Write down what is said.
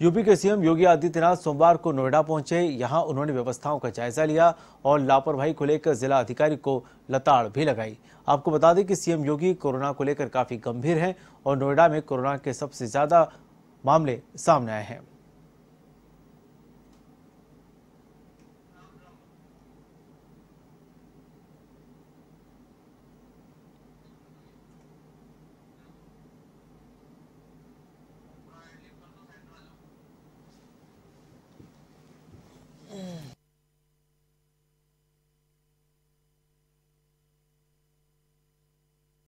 UP के CM Yogi Adityanath सोमवार को नोएडा पहुँचे। यहाँ उन्होंने व्यवस्थाओं का जायजा लिया और लापरवाही को लेकर जिला अधिकारी को लताड़ भी लगाई। आपको बता दें कि सीएम योगी कोरोना को लेकर काफ़ी गंभीर हैं और नोएडा में कोरोना के सबसे ज़्यादा मामले सामने आए हैं।